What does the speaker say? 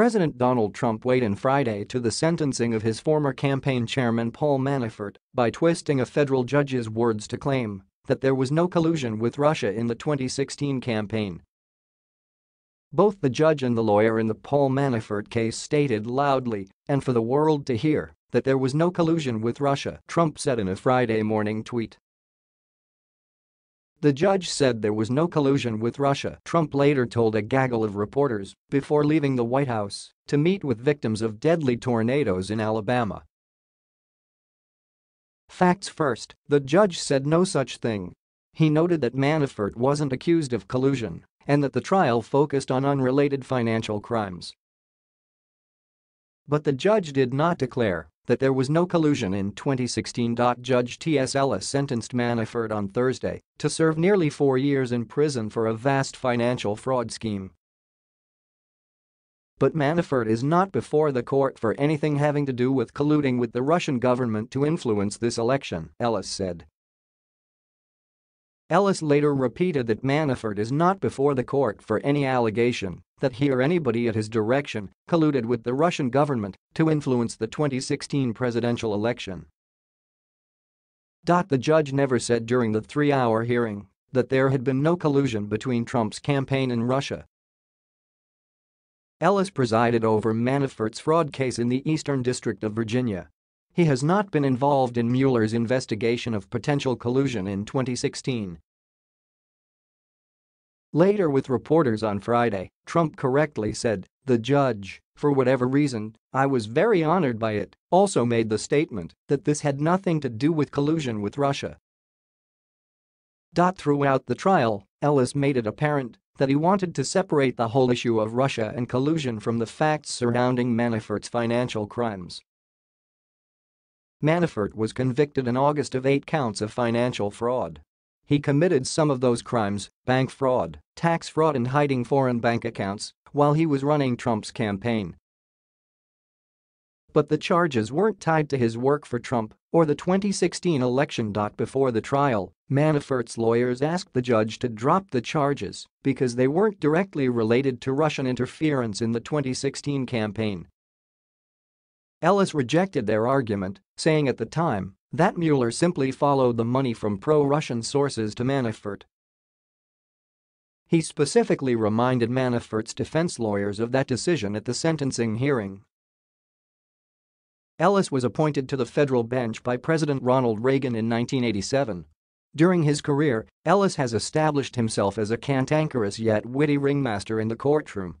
President Donald Trump weighed in Friday to the sentencing of his former campaign chairman Paul Manafort by twisting a federal judge's words to claim that there was no collusion with Russia in the 2016 campaign. Both the judge and the lawyer in the Paul Manafort case stated loudly and for the world to hear that there was no collusion with Russia, Trump said in a Friday morning tweet. The judge said there was no collusion with Russia, Trump later told a gaggle of reporters before leaving the White House to meet with victims of deadly tornadoes in Alabama. Facts first, the judge said no such thing. He noted that Manafort wasn't accused of collusion and that the trial focused on unrelated financial crimes. But the judge did not declare that there was no collusion in 2016. Judge T.S. Ellis sentenced Manafort on Thursday to serve nearly four years in prison for a vast financial fraud scheme. But Manafort is not before the court for anything having to do with colluding with the Russian government to influence this election, Ellis said. Ellis later repeated that Manafort is not before the court for any allegation that he or anybody at his direction colluded with the Russian government to influence the 2016 presidential election. The judge never said during the three-hour hearing that there had been no collusion between Trump's campaign and Russia. Ellis presided over Manafort's fraud case in the Eastern District of Virginia he has not been involved in Mueller's investigation of potential collusion in 2016. Later with reporters on Friday, Trump correctly said, the judge, for whatever reason, I was very honored by it, also made the statement that this had nothing to do with collusion with Russia. Throughout the trial, Ellis made it apparent that he wanted to separate the whole issue of Russia and collusion from the facts surrounding Manafort's financial crimes. Manafort was convicted in August of eight counts of financial fraud. He committed some of those crimes, bank fraud, tax fraud and hiding foreign bank accounts, while he was running Trump's campaign. But the charges weren't tied to his work for Trump or the 2016 election. Before the trial, Manafort's lawyers asked the judge to drop the charges because they weren't directly related to Russian interference in the 2016 campaign Ellis rejected their argument, saying at the time that Mueller simply followed the money from pro-Russian sources to Manafort. He specifically reminded Manafort's defense lawyers of that decision at the sentencing hearing. Ellis was appointed to the federal bench by President Ronald Reagan in 1987. During his career, Ellis has established himself as a cantankerous yet witty ringmaster in the courtroom